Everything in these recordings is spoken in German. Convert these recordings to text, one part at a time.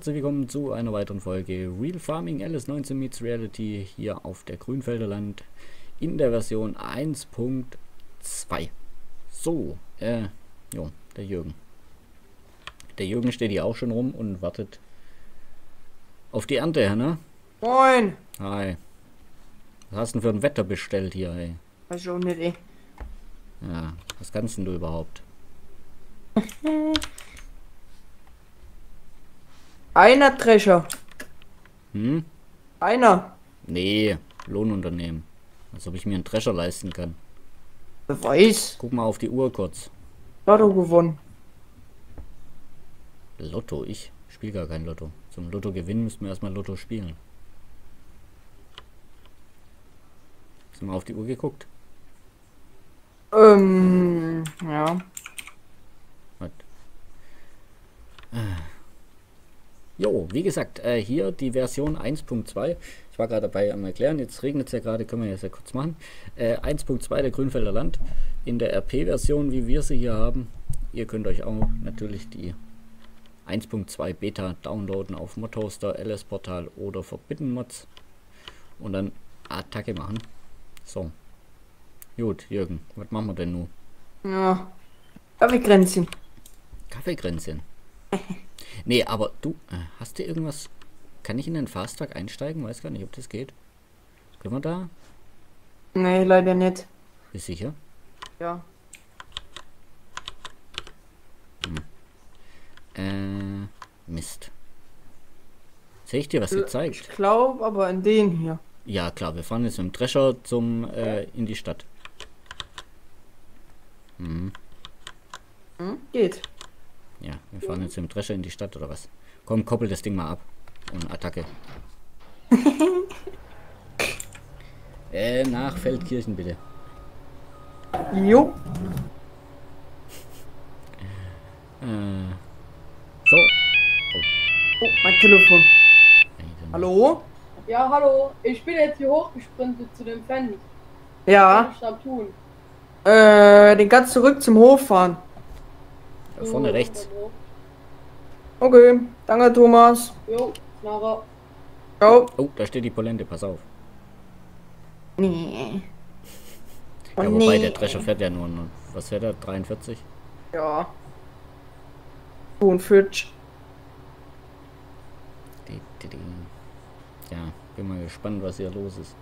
herzlich willkommen zu einer weiteren Folge Real Farming LS19 Meets Reality hier auf der Grünfelder Land in der Version 1.2. So, äh, jo, der Jürgen. Der Jürgen steht hier auch schon rum und wartet auf die Ernte, ne? Moin! Hi. Was hast du denn für ein Wetter bestellt hier, ey? Weiß auch nicht, ey. Ja, was kannst denn du überhaupt? Einer Drescher. Hm? Einer. Nee, Lohnunternehmen. Als ob ich mir einen Drescher leisten kann. Wer weiß. Guck mal auf die Uhr kurz. Lotto gewonnen. Lotto, ich spiele gar kein Lotto. Zum Lotto gewinnen müssten wir erstmal Lotto spielen. Hast du mal auf die Uhr geguckt? Ähm, ja. Jo, wie gesagt, äh, hier die Version 1.2. Ich war gerade dabei am Erklären, jetzt regnet es ja gerade, können wir jetzt ja kurz machen. Äh, 1.2 der Grünfelder Land in der RP-Version, wie wir sie hier haben. Ihr könnt euch auch natürlich die 1.2 Beta downloaden auf Modhoster, LS Portal oder Forbidden Mods und dann Attacke machen. So. Gut, Jürgen, was machen wir denn nun? Ja. Kaffeekränzchen. Kaffeekränzchen. nee, aber du, äh, hast du irgendwas? Kann ich in den Fasttrack einsteigen? Weiß gar nicht, ob das geht. Können wir da? Nee, leider nicht. Bist sicher? Ja. Äh, Mist. Sehe ich dir was Ich gezeigt? glaube aber in den hier. Ja, klar, wir fahren jetzt mit dem Drescher zum, äh, in die Stadt. Hm, Hm? Geht. Ja, wir fahren jetzt mit dem Drescher in die Stadt oder was? Komm, koppel das Ding mal ab. Und Attacke. äh, nach Feldkirchen bitte. Jo. Äh, so. Oh, mein Telefon. Hallo? Ja, hallo. Ich bin jetzt hier hochgesprintet zu dem Fan. Ja. Was soll ich da tun? Äh, den ganz zurück zum Hof fahren. Da vorne rechts. Okay. Danke, Thomas. Jo, Knarre. Ciao. Oh, da steht die Polente, pass auf. Nee. Oh, Ja, wobei nee. der Drescher fährt ja nur, nur was fährt er? 43? Ja. 42. Die, die, die. Ja, bin mal gespannt, was hier los ist.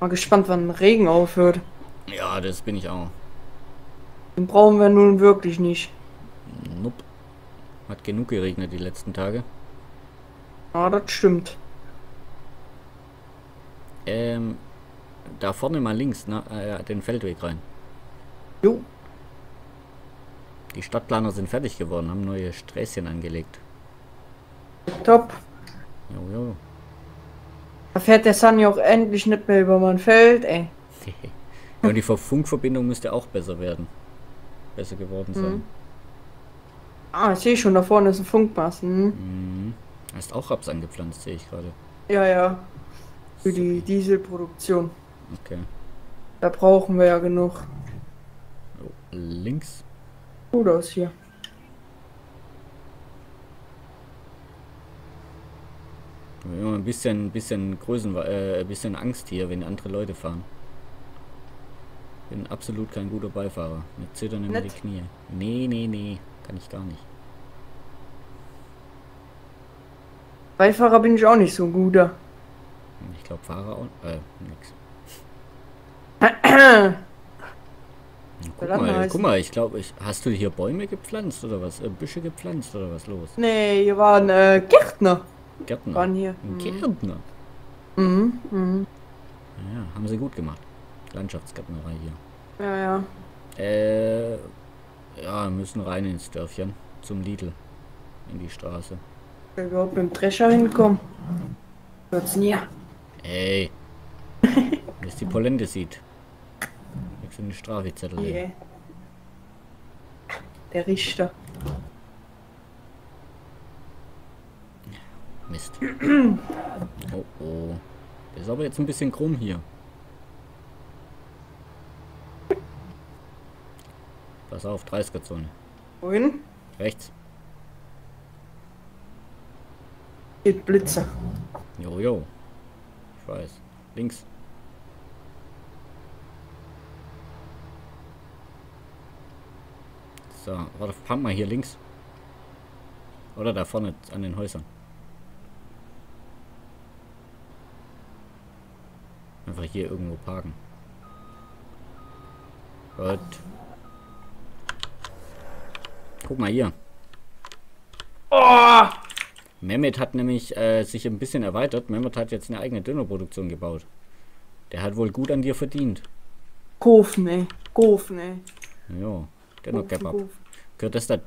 Mal gespannt, wann Regen aufhört. Ja, das bin ich auch. Den brauchen wir nun wirklich nicht. Nope. Hat genug geregnet die letzten Tage. Ja, das stimmt. Ähm, da vorne mal links, na, äh, den Feldweg rein. Jo. Die Stadtplaner sind fertig geworden, haben neue Sträßchen angelegt. Top. Jo, jo. Da fährt der Sunny auch endlich nicht mehr über mein Feld, ey. ja, und die Ver- Funkverbindung müsste auch besser werden. Besser geworden sein. Mhm. Ah, ich sehe schon, da vorne ist ein Funkmast. Hm? Mhm. Hast auch Raps angepflanzt, sehe ich gerade. Ja, ja. Für die Dieselproduktion. Okay. Da brauchen wir ja genug. Oh, links. Gut aus hier. Ja, ein bisschen, bisschen Größen, äh, ein bisschen Angst hier, wenn andere Leute fahren. Bin absolut kein guter Beifahrer. Mir zittern immer Nett. die Knie. Nee, nee, nee. Kann ich gar nicht. Beifahrer bin ich auch nicht so ein guter. Ich glaube Fahrer auch. Äh, nix. Guck mal, guck mal, ich glaube, ich, hast du hier Bäume gepflanzt oder was? Äh, Büsche gepflanzt oder was los? Nee, hier waren äh, Gärtner. Gärtner. Waren hier. Ein Mhm. Gärtner. Mhm. Mhm. Ja, haben sie gut gemacht. Landschaftsgärtnerei hier. Ja, ja. Äh, ja, müssen rein ins Dörfchen. Zum Lidl. In die Straße. Wir überhaupt mit dem Drescher hinkommen. Wird's nie. Ey. Es die Polente sieht. Kriegst du eine Strafzettel. Yeah. Der Richter. Mist. Oh oh. Der ist aber jetzt ein bisschen krumm hier. Pass auf, 30er-Zone. Wohin? Rechts. Geht Blitze. Jo, jo. Ich weiß. Links. So, warte, pump mal hier links. Oder da vorne an den Häusern. Einfach hier irgendwo parken. Gut. Guck mal hier. Oh! Mehmet hat nämlich äh, sich ein bisschen erweitert. Mehmet hat jetzt eine eigene Dönerproduktion gebaut. Der hat wohl gut an dir verdient. Gofen, ey. Gofen, ey. Ja, Döner Gofen, Kebab. Gofen. Gehört das da?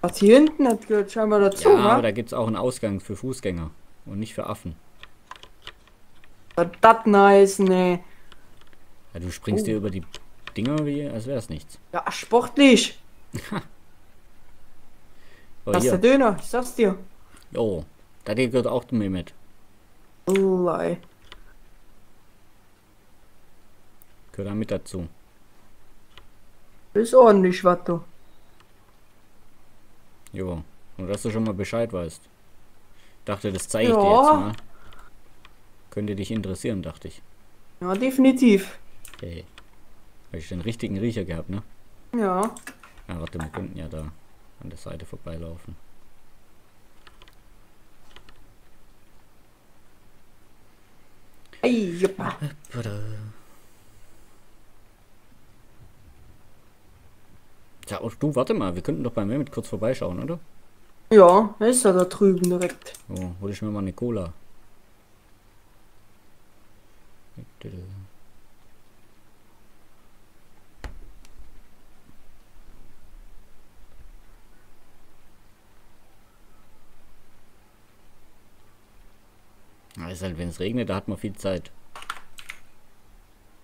Was hier hinten, das gehört scheinbar dazu, Ja, aber da gibt es auch einen Ausgang für Fußgänger und nicht für Affen. Das nice, ne? Ja, du springst Oh. dir über die Dinger wie, als wäre es nichts. Ja, sportlich. Oh, Das ist der. Döner, ich sag's dir. Oh, da gehört auch der Mehmet. Oh, ey. Gehört da mit dazu. Ist ordentlich, was du. Jo. Und dass du schon mal Bescheid weißt. Dachte, das zeige ich dir Ja. jetzt mal. Könnte dich interessieren, dachte ich. Ja, definitiv. Hey. Habe ich den richtigen Riecher gehabt, ne? Ja. Ja, warte, wir könnten ja da an der Seite vorbeilaufen. Ey, juppa. Ja, und du, warte mal, wir könnten doch bei Mehmet kurz vorbeischauen, oder? Ja, wer ist er da drüben direkt? Oh, hol ich mir mal eine Cola. Ist halt, wenn es regnet, da hat man viel Zeit.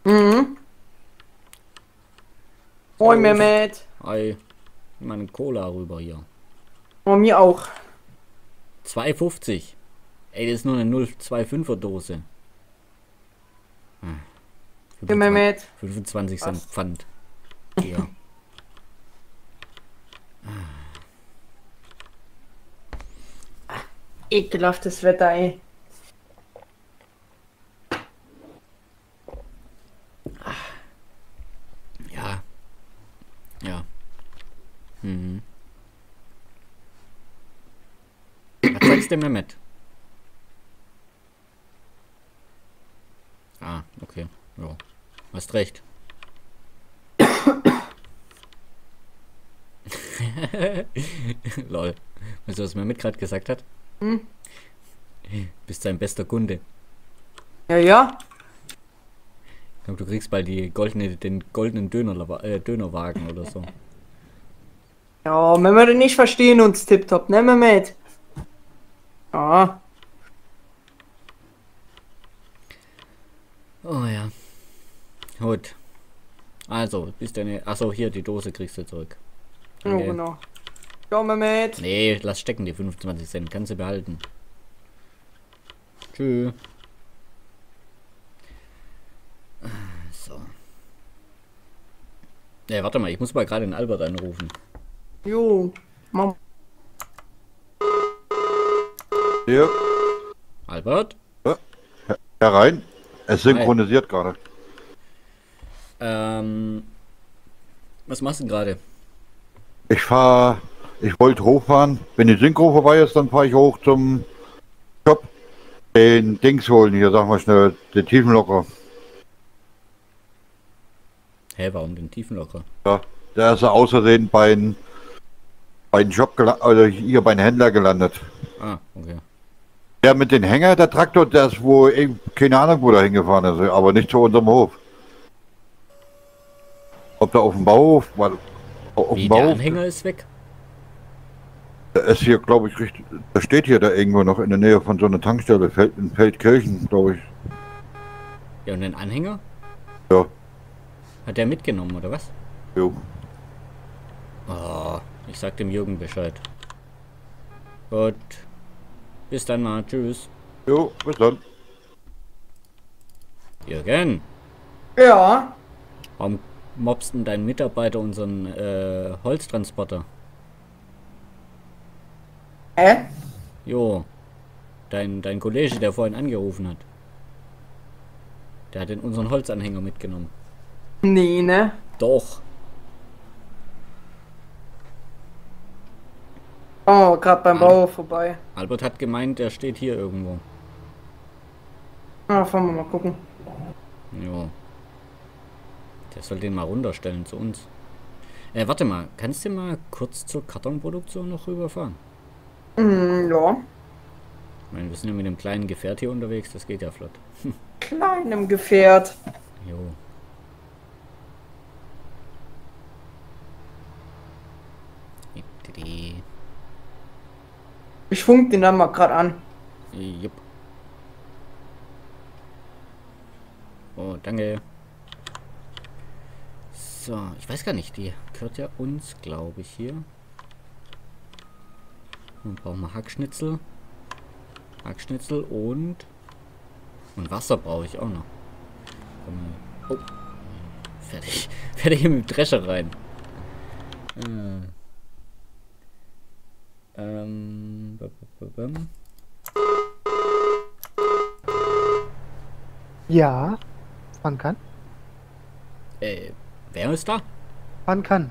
Mhm. Moin, Mehmet. Ei, meine Cola rüber hier. Oh, mir auch. 2,50. Ey, das ist nur eine 0,25er Dose. Hm. Hey, Mehmet. 25 Cent Was? Pfand. Ja. Ekelhaftes Wetter, ey. ja. Ja. Mhm. Mir mit? Ah, okay. Ja. Hast recht. Lol. Weißt du, was mir mit gerade gesagt hat? Hm? Bist sein bester Kunde. Ja, ja. Ich glaub, du kriegst bald die goldene, den goldenen Döner, äh, Dönerwagen oder so. Ja, wenn wir den nicht verstehen, uns tipptopp, ne, Mehmet? Ja. Oh ja. Gut. Also, bis deine. Achso, hier, die Dose kriegst du zurück. Ja, Danke. genau. Ciao, Mehmet. Nee, lass stecken die 25 Cent. Kannst du behalten. Tschüss. So. Ey, warte mal, ich muss mal gerade den Albert anrufen. Jo. Mach Hier, Albert? herein. Es synchronisiert gerade. Ähm. Was machst du denn gerade? Ich fahre, ich wollte hochfahren. Wenn die Synchro vorbei ist, dann fahre ich hoch zum Shop. Den Dings holen hier, sag mal schnell, den Tiefenlocker. Hä, warum den Tiefenlocker? Ja, der ist ja außersehen bei Shop gelandet, also hier bei den Händler gelandet. Ah, okay. Der mit den Hänger, der Traktor, der ist wo, irgend- keine Ahnung, wo der hingefahren ist, aber nicht zu unserem Hof. Ob der auf dem Bauhof, weil auf Wie, dem der Bauhof, Anhänger ist weg? der ist hier, glaube ich, richtig, der steht hier da irgendwo noch in der Nähe von so einer Tankstelle, Feld, in Feldkirchen, glaube ich. Ja, und den Anhänger? Ja, Hat der mitgenommen, oder was? jo. Oh, ich sag dem Jürgen Bescheid. Gut. Bis dann mal. Tschüss. Jo, bis dann. Jürgen, Ja. warum mobst denn dein Mitarbeiter unseren äh, Holztransporter? Hä? Jo, dein, dein Kollege, der vorhin angerufen hat. Der hat in unseren Holzanhänger mitgenommen. Nee, ne? Doch. Oh, gerade beim Ah. Bau vorbei. Albert hat gemeint, der steht hier irgendwo. Ah, fahren wir mal gucken. Jo. Der soll den mal runterstellen zu uns. Äh, warte mal, kannst du mal kurz zur Kartonproduktion noch rüberfahren? Hm, ja. Ich meine, wir sind ja mit einem kleinen Gefährt hier unterwegs, das geht ja flott. Kleinem Gefährt. Jo. Didi. Ich funk den dann mal gerade an. Jupp. Oh, danke. So, ich weiß gar nicht, die gehört ja uns, glaube ich, hier. Dann brauchen wir Hackschnitzel. Hackschnitzel und... Und Wasser brauche ich auch noch. Oh. Fertig. Fertig mit dem Drescher rein. Äh. Ähm... Ja, man kann. Äh, wer ist da? Man kann.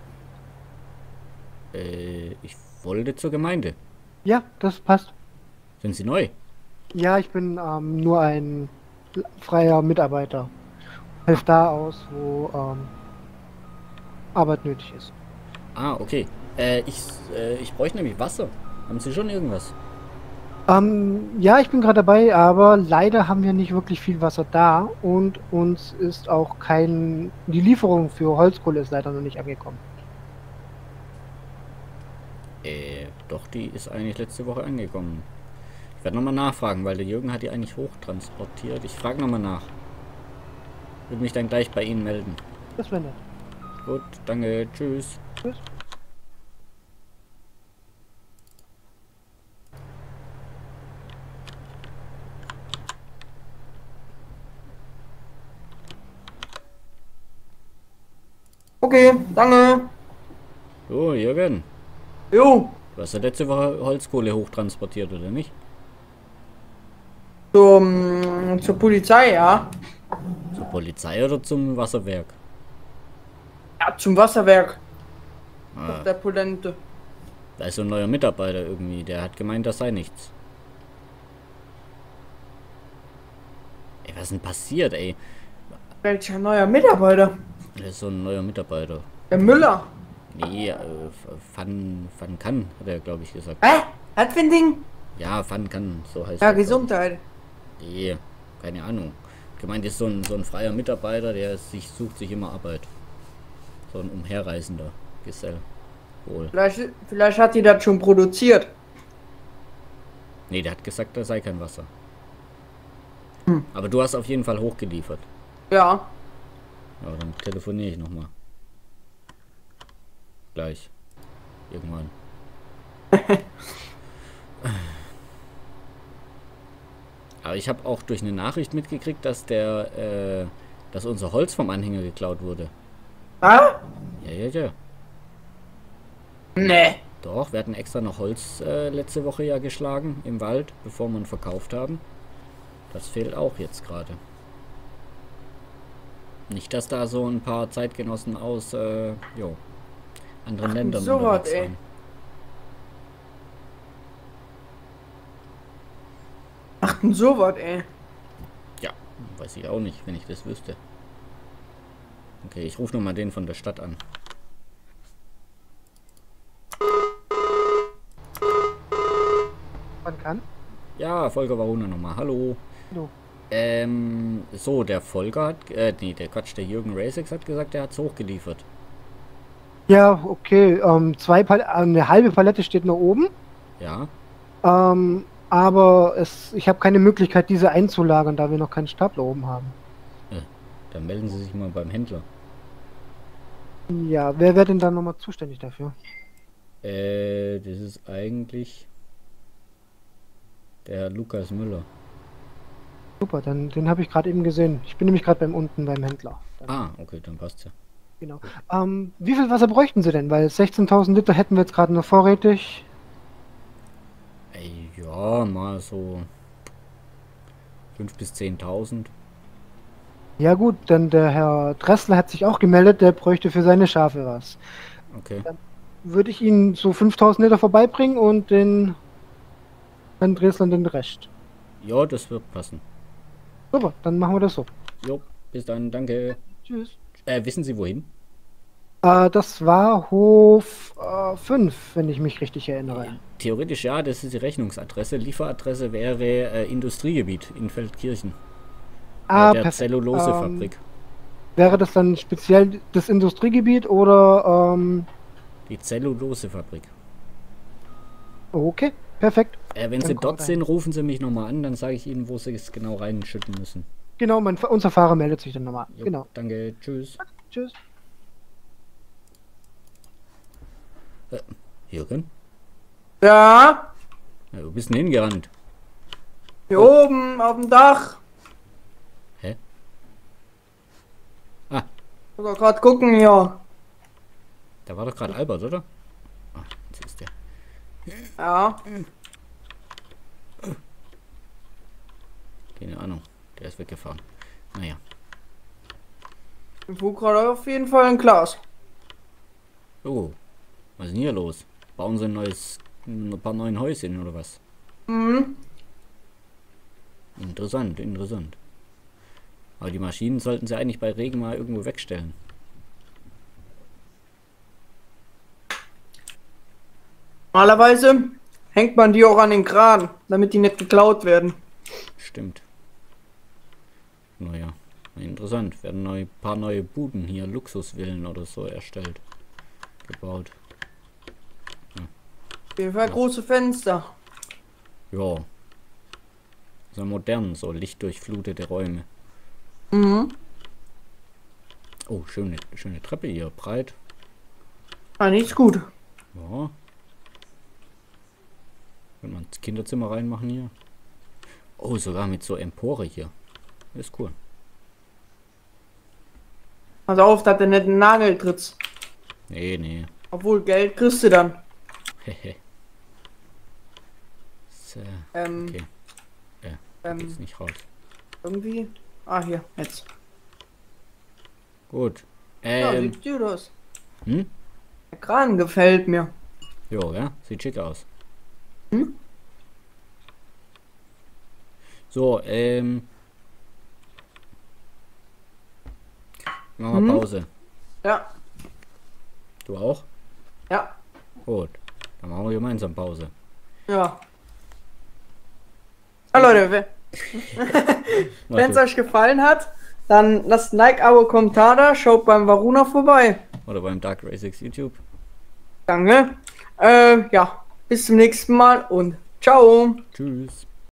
Äh, ich wollte zur Gemeinde. Ja, das passt. Sind Sie neu? Ja, ich bin ähm, nur ein freier Mitarbeiter. Helf da aus, wo ähm, Arbeit nötig ist. Ah, okay. Äh, ich, äh, ich bräuchte nämlich Wasser. Haben Sie schon irgendwas? Ähm, ja, ich bin gerade dabei, aber leider haben wir nicht wirklich viel Wasser da und uns ist auch kein. Die Lieferung für Holzkohle ist leider noch nicht angekommen. Äh, doch, die ist eigentlich letzte Woche angekommen. Ich werde nochmal nachfragen, weil der Jürgen hat die eigentlich hochtransportiert. Ich frage nochmal nach. Würde mich dann gleich bei Ihnen melden. Das wäre nett. Gut, danke, tschüss. Tschüss. Okay, danke. So, Jürgen. Jo, Du hast ja letzte Woche Holzkohle hochtransportiert, oder nicht? zum, zur Polizei, ja. Zur Polizei oder zum Wasserwerk? Ja, zum Wasserwerk. Ah, Der Polente. da ist so ein neuer Mitarbeiter irgendwie. Der hat gemeint, das sei nichts. Ey, was ist denn passiert, ey? Welcher neuer Mitarbeiter? Da ist so ein neuer Mitarbeiter. Der Müller. Nee, äh, Fan, Fan kann, hat er, glaube ich, gesagt. Hä? Was für ein Ding? Ja, Fan kann, so heißt Ja, Gesundheit. Nee, keine Ahnung. Gemeint ist so ein, so ein freier Mitarbeiter, der sich sucht sich immer Arbeit. So ein umherreisender Gesell. Wohl. Vielleicht, vielleicht hat die das schon produziert. Nee, der hat gesagt, da sei kein Wasser. Aber du hast auf jeden Fall hochgeliefert. Ja. Ja, dann telefoniere ich nochmal. Gleich. Irgendwann. Aber ich habe auch durch eine Nachricht mitgekriegt, dass der, äh, dass unser Holz vom Anhänger geklaut wurde. Ah? Ja, ja, ja. Nee. Doch, wir hatten extra noch Holz äh, letzte Woche ja geschlagen im Wald, bevor wir ihn verkauft haben. Das fehlt auch jetzt gerade. Nicht, dass da so ein paar Zeitgenossen aus äh, jo, anderen Ach, Ländern so was, ey. waren. Ach, so was, ey. Ja, weiß ich auch nicht, wenn ich das wüsste. Okay, ich rufe nochmal den von der Stadt an. Man kann. Ja, Volker Waruna nochmal. Hallo. Hallo. Ähm, so, der Volker hat, äh, nee, der Quatsch, der Jürgen Racex hat gesagt, der hat's hochgeliefert. Ja, okay. Ähm, zwei Pal eine halbe Palette steht noch oben. Ja, Ähm, aber es, ich habe keine Möglichkeit, diese einzulagern, da wir noch keinen Stapler oben haben. dann melden Sie sich mal beim Händler. Ja, wer wäre denn dann nochmal zuständig dafür? Äh, das ist eigentlich der Herr Lukas Müller. Super, dann den habe ich gerade eben gesehen. Ich bin nämlich gerade beim unten beim Händler. Ah, okay, dann passt's ja. Genau. Ähm, wie viel Wasser bräuchten Sie denn? Weil 16.000 Liter hätten wir jetzt gerade noch vorrätig. Ja, mal so 5 bis 10.000. Ja gut, dann der Herr Dressler hat sich auch gemeldet, der bräuchte für seine Schafe was. Okay. Würde ich ihn so 5000 Liter vorbeibringen und den dann Dressler den Rest. Ja, das wird passen. Super, dann machen wir das so. Jo, bis dann, danke. Tschüss. Äh, wissen Sie wohin? Äh, das war Hof 5, wenn ich mich richtig erinnere. Theoretisch ja, das ist die Rechnungsadresse. Lieferadresse wäre äh, Industriegebiet in Feldkirchen. Ah, Äh, der perfekt. Zellulosefabrik. Wäre das dann speziell das Industriegebiet oder ähm, Die Zellulosefabrik. okay, perfekt. Äh, wenn Dann Sie dort sind, rufen Sie mich nochmal an, dann sage ich Ihnen, wo Sie es genau reinschütten müssen. Genau, mein, unser Fahrer meldet sich dann nochmal. Jo, Genau. Danke, tschüss. Tschüss. Jürgen? Ja, Ja, wo bist denn hingerannt? hier oben auf dem Dach. Hä? Ah, Sogar gerade gucken hier. da war doch gerade Albert, oder? Ah, jetzt ist der. Ja, Keine Ahnung. Der ist weggefahren. Naja. ich fuhr gerade auf jeden Fall ein Glas. Oh, was ist denn hier los? Bauen Sie ein neues, ein paar neuen Häuschen oder was? Mhm. Interessant, interessant. Aber die Maschinen sollten Sie eigentlich bei Regen mal irgendwo wegstellen. Normalerweise hängt man die auch an den Kran, damit die nicht geklaut werden. Stimmt. Naja, interessant. Werden ein paar neue Buden hier, Luxusvillen oder so erstellt. Gebaut. Auf jeden Fall große Fenster. Ja. So modern, so lichtdurchflutete Räume. Mhm. Oh, schöne, schöne Treppe hier, breit. Ah, nichts gut. Ja. Könnte man ins Kinderzimmer reinmachen hier. Oh, sogar mit so Empore hier. Ist cool. Pass auf, dass du nicht einen Nagel trittst. Nee, nee. Obwohl, Geld kriegst du dann. Hehe. So, Ähm, okay. Geht's ähm, nicht raus. irgendwie. Ah, hier, jetzt. Gut. Ja, Ähm, sieht gut aus. hm? Der Kran gefällt mir. Jo, ja, sieht schick aus. Hm? So, ähm. Machen wir Hm? Pause. Ja, Du auch? ja, Gut. Dann machen wir gemeinsam Pause. ja. Ja, Leute, wenn es euch gefallen hat, dann lasst ein Like, Abo, Kommentar da, schaut beim Varuna vorbei. Oder beim Dark Race YouTube. Danke. Äh, ja, bis zum nächsten Mal und ciao. Tschüss.